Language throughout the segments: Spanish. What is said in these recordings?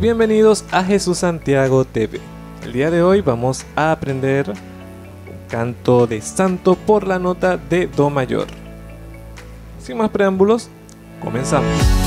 Bienvenidos a Jesús Santiago TV. El día de hoy vamos a aprender un canto de santo por la nota de Do mayor. Sin más preámbulos, comenzamos.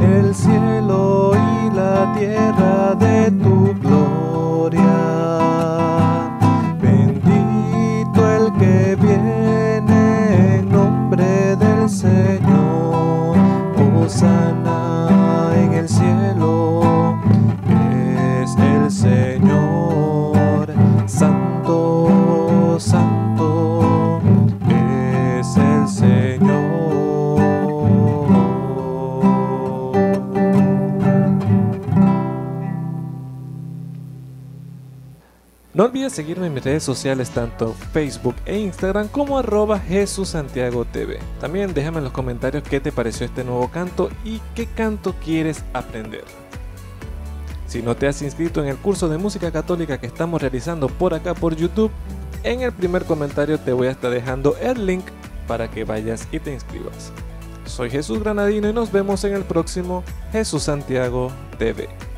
El cielo y la tierra de tu gloria. Bendito el que viene en nombre del Señor. Osana No olvides seguirme en mis redes sociales tanto Facebook e Instagram como arroba TV. También déjame en los comentarios qué te pareció este nuevo canto y qué canto quieres aprender. Si no te has inscrito en el curso de música católica que estamos realizando por acá por YouTube, en el primer comentario te voy a estar dejando el link para que vayas y te inscribas. Soy Jesús Granadino y nos vemos en el próximo Jesús Santiago TV.